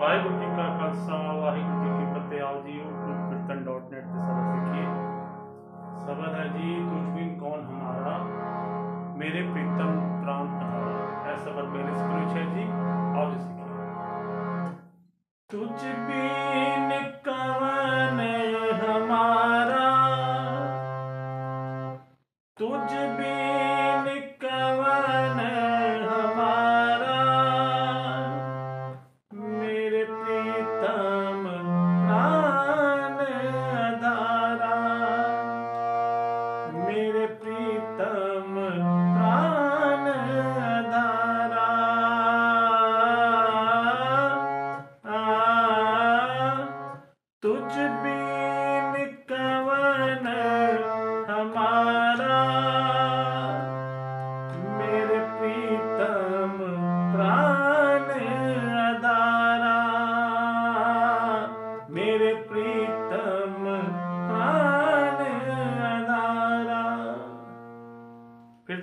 ਵਾਹਿਗੁਰੂ ਜੀ ਕਾ ਖਾਲਸਾ ਵਾਹਿਗੁਰੂ ਜੀ ਕੀ ਫਤਿਹ ਆਓ ਜੀ youtube.kirtan.net ਤੇ ਸਬਕ ਸਿੱਖੀਏ ਸਬਕ ਹੈ ਜੀ ਤੁਝ ਬਿਨ ਕੌਣ ਹਮਾਰਾ ਮੇਰੇ ਪ੍ਰੀਤਮ ਪ੍ਰਾਨ ਤੁਹਾਰਾ ਇਹ ਸਬਕ ਮੇਰੇ ਸਕੂਲ ਵਿੱਚ ਹੈ ਜੀ ਆਓ ਜੀ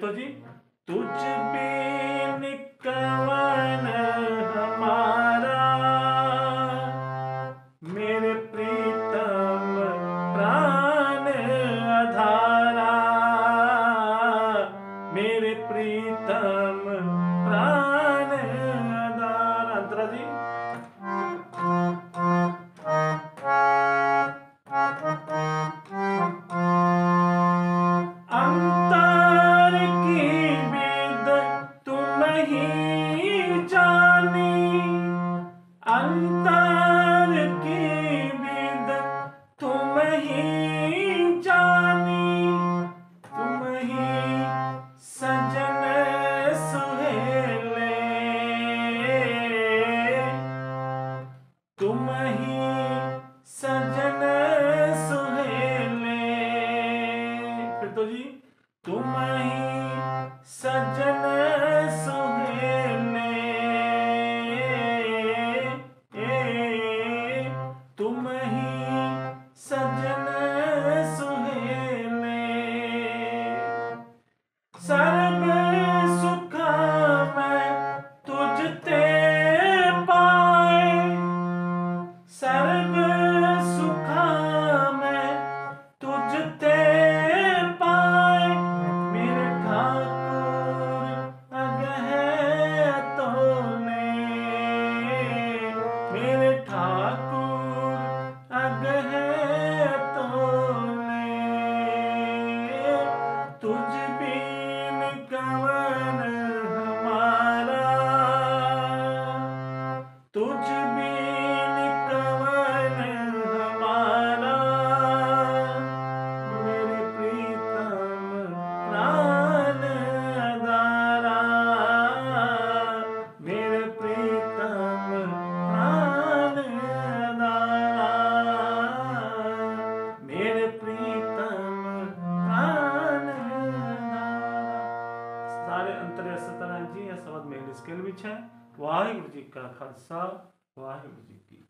तो तुझ बिन कवन तुम ही सजन सुहेले। फिर तो जी तुम ही सजन ਸਾਰੇ ਅੰਤਰੇ ਸਤਨਾਮ ਜੀ ਇਹ ਸ਼ਬਦ ਮੇਰੇ ਸਕੇਲ ਵਿੱਚ ਹੈ ਵਾਹਿਗੁਰੂ ਜੀ ਕਾ ਖਾਲਸਾ ਵਾਹਿਗੁਰੂ ਜੀ ਕੀ